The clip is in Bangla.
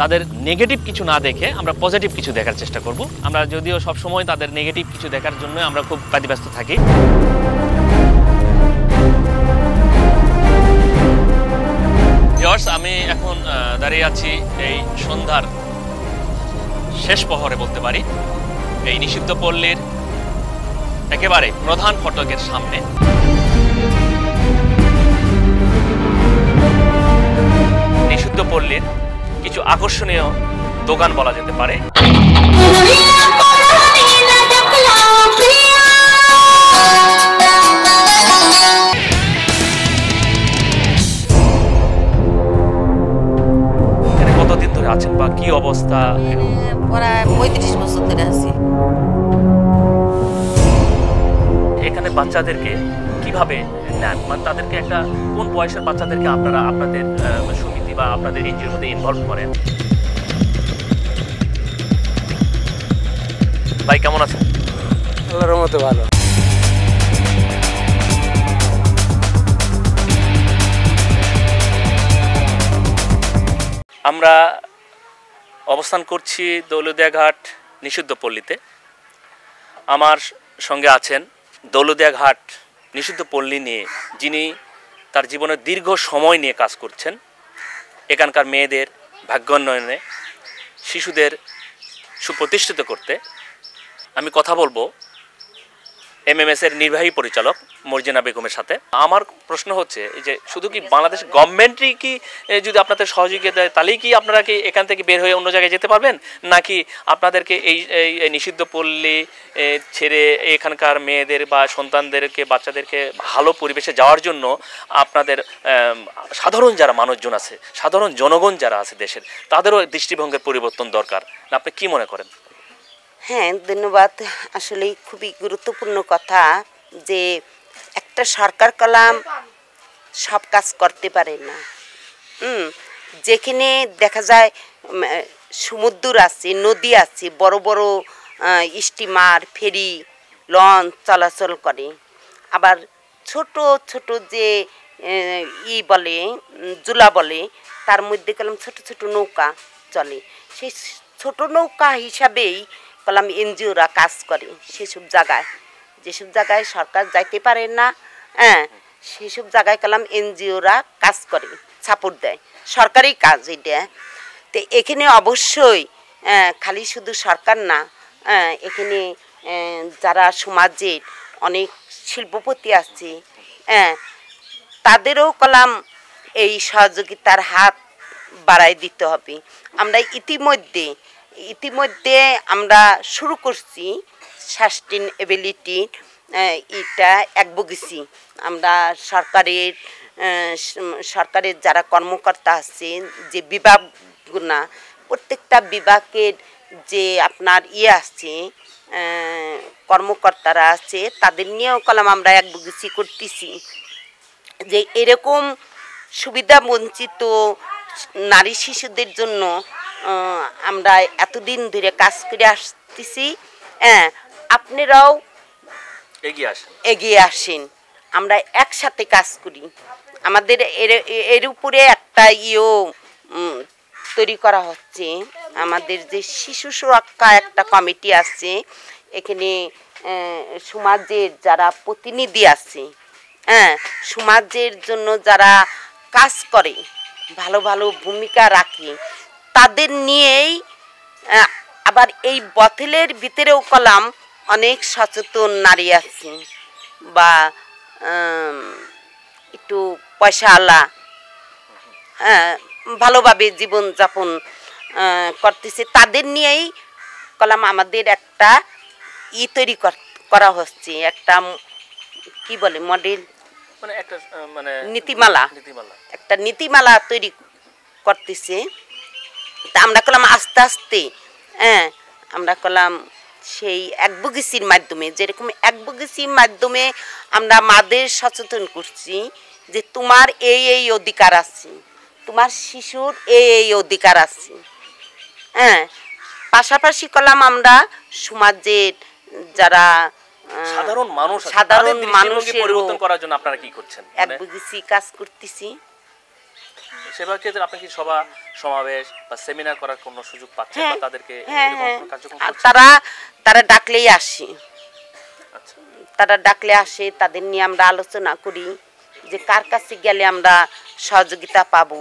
তাদের নেগেটিভ কিছু না দেখে আমরা পজিটিভ কিছু দেখার চেষ্টা করব। আমরা যদিও সব সময় তাদের নেগেটিভ কিছু দেখার জন্য আমরা খুব ব্যতিব্যস্ত থাকি। আমি এখন দাঁড়িয়ে আছি এই সন্ধ্যার শেষ প্রহরে বলতে পারি। এই নিষিদ্ধ পল্লীর একেবারে প্রধান ফটকের সামনে। নিষিদ্ধ পল্লীর কিছু আকর্ষণীয় দোকান বলা যেতে পারে। কতদিন ধরে আছেন বা কি অবস্থা? প্রায় পঁয়ত্রিশ বছর ধরে আছি। এখানে বাচ্চাদেরকে কীভাবে নেন? মানে তাদেরকে একটা কোন বয়সের বাচ্চাদেরকে আপনারা আপনাদের বা আপনাদের এনজিওর মধ্যে ইনভলভ করেন ভাই কেমন আছেন? আল্লাহর মতো ভালো। আমরা অবস্থান করছি দৌলদিয়া ঘাট নিষিদ্ধ পল্লীতে। আমার সঙ্গে আছেন দৌলদিয়া ঘাট নিষিদ্ধ পল্লী নিয়ে যিনি তার জীবনের দীর্ঘ সময় নিয়ে কাজ করছেন। এখানকার মেয়েদের ভাগ্যোন্নয়নে শিশুদের সুপ্রতিষ্ঠিত করতে আমি কথা বলব এমএমএস এর নির্বাহী পরিচালক মর্জিনা বেগমের সাথে। আমার প্রশ্ন হচ্ছে যে শুধু কি বাংলাদেশ গভর্নমেন্টই কি যদি আপনাদের সহযোগিতা দেয়, তাহলেই কি আপনারা কি এখান থেকে বের হয়ে অন্য জায়গায় যেতে পারবেন? নাকি আপনাদেরকে এই নিষিদ্ধ পল্লী ছেড়ে এখানকার মেয়েদের বা সন্তানদেরকে, বাচ্চাদেরকে ভালো পরিবেশে যাওয়ার জন্য আপনাদের সাধারণ যারা মানুষজন আছে, সাধারণ জনগণ যারা আছে দেশের, তাদেরও দৃষ্টিভঙ্গির পরিবর্তন দরকার। আপনি কি মনে করেন? হ্যাঁ ধন্যবাদ। আসলে খুবই গুরুত্বপূর্ণ কথা যে একটা সরকার কলাম সব কাজ করতে পারে না। হুম যেখানে দেখা যায় সমুদ্র আছে, নদী আছে, বড় বড় স্টিমার, ফেরি, লঞ্চ চলাচল করে। আবার ছোট ছোট যে ই বলে জুলা বলে, তার মধ্যে কলম ছোট ছোট নৌকা চলে। সেই ছোট নৌকা হিসাবেই কলাম এনজিওরা কাজ করে সেসব জায়গায়। যেসব জায়গায় সরকার যাইতে পারে না হ্যাঁ সেসব জায়গায় কলাম এনজিওরা কাজ করে সাপোর্ট দেয়। সরকারি কাজ এটা। তো এখানে অবশ্যই আহ, খালি শুধু সরকার না আহ, এখানে যারা সমাজের অনেক শিল্পপতি আছে হ্যাঁ তাদেরও কলাম এই সহযোগিতার হাত বাড়াই দিতে হবে। আমরা ইতিমধ্যে ইতিমধ্যে আমরা শুরু করছি সাস্টেনেবিলিটি এটা অ্যাডভোকেসি আমরা সরকারের সরকারের যারা কর্মকর্তা আছে, যে বিভাগগুনা, প্রত্যেকটা বিভাগের যে আপনার ইয়ে আছে কর্মকর্তারা আছে, তাদের নিয়েও কলাম আমরা অ্যাডভোকেসি করতেছি। যে এরকম সুবিধা বঞ্চিত নারী শিশুদের জন্য আমরা এতদিন ধরে কাজ করে আসতেছি হ্যাঁ আপনারাও এগিয়ে আসেন। এগিয়ে আসেন আমরা একসাথে কাজ করি। আমাদের এর এর উপরে একটা উম, তৈরি করা হচ্ছে। আমাদের যে শিশু সুরক্ষা একটা কমিটি আছে এখানে সমাজের যারা প্রতিনিধি আছে হ্যাঁ সমাজের জন্য যারা কাজ করে ভালো ভালো ভূমিকা রাখে তাদের নিয়েই আবার এই বথেলের ভিতরেও কলাম অনেক সচেতন নারী আছে। বা একটু পয়সা আলা হ্যাঁ ভালোভাবে জীবনযাপন করতেছে। তাদের নিয়েই কলাম আমাদের একটা ই তৈরি কর- হচ্ছে একটা কি বলে মডেল মানে একটা মানে নীতিমালা। নীতিমালা। একটা নীতিমালা তৈরি করতেছে। তা আমরা করলাম আস্তে আস্তে হ্যাঁ আমরা করলাম সেই অ্যাডভোকেসির মাধ্যমে যেরকম অ্যাডভোকেসির মাধ্যমে আমরা মাদের সচেতন করছি যে তোমার এই এই অধিকার আছে তোমার শিশুর এই এই অধিকার আছে হ্যাঁ পাশাপাশি করলাম আমরা সমাজের যারা সাধারণ মানুষ সাধারণ মানুষেরও পরিবর্তন করার জন্য আপনারা কি করছেন? অ্যাডভোকেসি কাজ করতেছি। সেবার ক্ষেত্রে আপনি কি সভা সমাবেশ বা সেমিনার করার কোনো সুযোগ পাচ্ছেন বা তাদেরকে হ্যাঁ এরকম হ্যাঁ আর তারা তারা ডাকলেই আসি। আচ্ছা। তারা ডাকলে আসে তাদের নিয়ে আমরা আলোচনা করি যে কার কাছে গেলে আমরা সহযোগিতা পাবো।